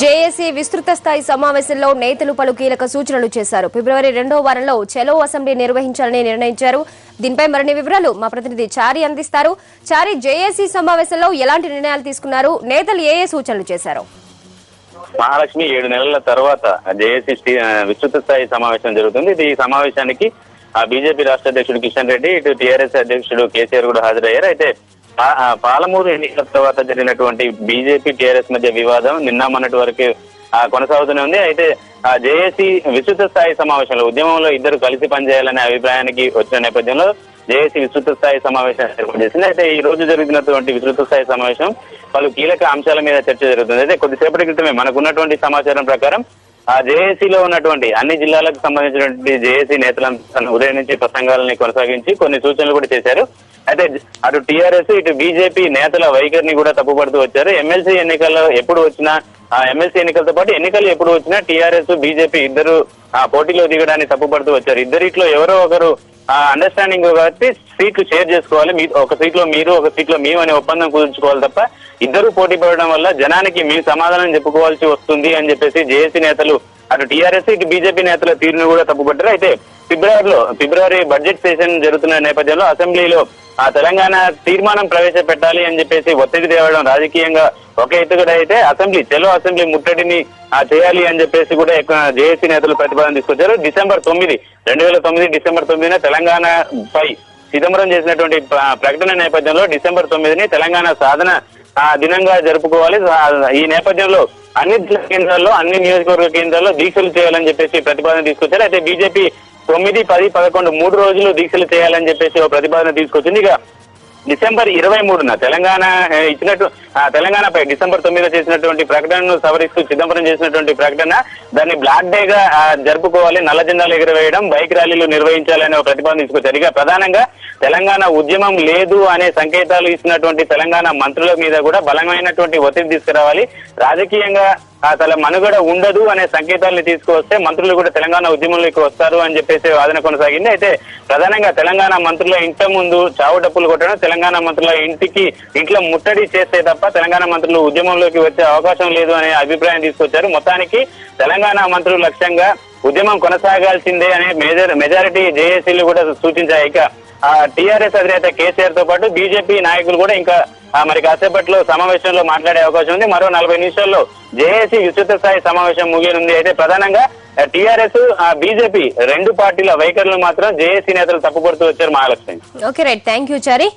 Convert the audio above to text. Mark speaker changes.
Speaker 1: JAC విస్తృత స్థాయి సమావేశంలో నేతలు పలు కీలక సూచనలు చేశారు. ఫిబ్రవరి రెండో వారంలో చెలో అసెంబ్లీ నిర్వహించాలని నిర్ణయించారు. దీనిపై మరిన్ని వివరాలు మా ప్రతినిధి చారి అందిస్తారు. చారి జేఏసీ సమావేశంలో ఎలాంటి నిర్ణయాలు తీసుకున్నారు? నేతలు ఏ ఏ సూచనలు చేశారు?
Speaker 2: మహాలక్ష్మి ఏడు నెలల తర్వాత జేఏసీ విస్తృత స్థాయి సమావేశం జరుగుతుంది. ఇది ఈ సమావేశానికి బీజేపీ రాష్ట్ర అధ్యక్షుడు కిషన్ రెడ్డి ఇటు టీఆర్ఎస్ అధ్యక్షుడు కేసీఆర్ కూడా హాజరయ్యారు. అయితే పాలమూరు ఎన్నికల తర్వాత జరిగినటువంటి బీజేపీ టీఆర్ఎస్ మధ్య వివాదం నిన్న మొన్నటి వరకు కొనసాగుతూనే ఉంది. అయితే జేఏసీ విస్తృత స్థాయి సమావేశంలో ఉద్యమంలో ఇద్దరు కలిసి పనిచేయాలనే అభిప్రాయానికి వచ్చిన నేపథ్యంలో జేఏసీ విస్తృత స్థాయి సమావేశం ఏర్పాటు చేసింది. అయితే ఈ రోజు జరుగుతున్నటువంటి విస్తృత స్థాయి సమావేశం పలు కీలక అంశాల మీద చర్చ జరుగుతుంది. అయితే కొద్దిసేపటి క్రితమే మనకున్నటువంటి సమాచారం ప్రకారం ఆ జేఏసీలో ఉన్నటువంటి అన్ని జిల్లాలకు సంబంధించినటువంటి జేఏసీ నేతల ఉదయం నుంచి ప్రసంగాలని కొనసాగించి కొన్ని సూచనలు కూడా చేశారు. అయితే అటు టీఆర్ఎస్ ఇటు బీజేపీ నేతల వైఖరిని కూడా తప్పుపడుతూ వచ్చారు. ఎమ్మెల్సీ ఎన్నికల్లో ఎప్పుడు వచ్చినా ఆ ఎమ్మెల్సీ ఎన్నికలతో పాటు ఎన్నికలు ఎప్పుడు వచ్చినా టీఆర్ఎస్ బీజేపీ ఇద్దరు ఆ పోటీలో దిగడానికి తప్పుపడుతూ వచ్చారు. ఇద్దరిట్లో ఎవరో ఒకరు ఆ అండర్స్టాండింగ్ కాబట్టి సీట్లు షేర్ చేసుకోవాలి. మీ ఒక సీట్లో మీరు ఒక సీట్లో మేము అనే ఒప్పందం కుదుర్చుకోవాలి తప్ప ఇద్దరు పోటీ పడడం వల్ల జనానికి మీ సమాధానం చెప్పుకోవాల్సి వస్తుంది అని చెప్పేసి జేఏసీ నేతలు అటు టీఆర్ఎస్ ఇటు బీజేపీ నేతల తీరును కూడా తప్పుపట్టారు. అయితే ఫిబ్రవరిలో ఫిబ్రవరి బడ్జెట్ సెషన్ జరుగుతున్న నేపథ్యంలో అసెంబ్లీలో ఆ తెలంగాణ తీర్మానం ప్రవేశపెట్టాలి అని చెప్పేసి ఒత్తిడి తేవడం రాజకీయంగా ఒక ఎత్తుగడ అయితే అసెంబ్లీ చెలో అసెంబ్లీ ముట్టడిని ఆ చేయాలి అని చెప్పేసి కూడా ఎక్కువ జేఏసీ నేతలు ప్రతిపాదన తీసుకొచ్చారు. డిసెంబర్ తొమ్మిది రెండు వేల తొమ్మిది డిసెంబర్ తొమ్మిదిన తెలంగాణ పై చిదంబరం చేసినటువంటి ప్రకటన నేపథ్యంలో డిసెంబర్ తొమ్మిదిని తెలంగాణ సాధన ఆ దినంగా జరుపుకోవాలి. ఈ నేపథ్యంలో అన్ని జిల్లా కేంద్రాల్లో అన్ని నియోజకవర్గ కేంద్రాల్లో దీక్షలు చేయాలని చెప్పేసి ప్రతిపాదన తీసుకొచ్చారు. అయితే బీజేపీ తొమ్మిది పది పదకొండు మూడు రోజులు దీక్షలు చేయాలని చెప్పేసి ఒక ప్రతిపాదన తీసుకొచ్చింది. ఇక డిసెంబర్ ఇరవై మూడున తెలంగాణ ఇచ్చినట్టు తెలంగాణపై డిసెంబర్ తొమ్మిదిలో చేసినటువంటి ప్రకటనను సవరిస్తూ చిదంబరం చేసినటువంటి ప్రకటన దాన్ని బ్లాక్ డే గా జరుపుకోవాలి నల్ల జెండాలు ఎగురవేయడం బైక్ ర్యాలీలు నిర్వహించాలనే ప్రతిపాదన తీసుకొచ్చారు. ఇక ప్రధానంగా తెలంగాణ ఉద్యమం లేదు అనే సంకేతాలు ఇచ్చినటువంటి తెలంగాణ మంత్రుల మీద కూడా బలమైనటువంటి ఒత్తిడి తీసుకురావాలి. రాజకీయంగా ఆ తల మనుగడ ఉండదు అనే సంకేతాలను తీసుకువస్తే మంత్రులు కూడా తెలంగాణ ఉద్యమంలోకి వస్తారు అని చెప్పేసి వాదన కొనసాగింది. అయితే ప్రధానంగా తెలంగాణ మంత్రుల ఇంట ముందు చావు డప్పులు కొట్టడం తెలంగాణ మంత్రుల ఇంటికి ఇంట్లో ముట్టడి చేస్తే తప్ప తెలంగాణ మంత్రులు ఉద్యమంలోకి వచ్చే అవకాశం లేదు అనే అభిప్రాయం తీసుకొచ్చారు. మొత్తానికి తెలంగాణ మంత్రులు లక్ష్యంగా ఉద్యమం కొనసాగాల్సిందే అనే మేజర్ మెజారిటీ జేఏసీలు కూడా సూచించాయి. ఇక ఆ టీఆర్ఎస్ అధినేత కేసీఆర్తో పాటు బీజేపీ నాయకులు కూడా ఇంకా మరి కాసేపట్లో సమావేశంలో మాట్లాడే అవకాశం ఉంది. మరో నలభై నిమిషాల్లో జేఏసీ విస్తృత స్థాయి సమావేశం ముగియనుంది. అయితే ప్రధానంగా టీఆర్ఎస్ బీజేపీ రెండు పార్టీల వైఖరులు మాత్రం జేఏసీ నేతలు తప్పుపడుతూ వచ్చారు Mahalakshmi.
Speaker 1: Okay right. Thank you Chari.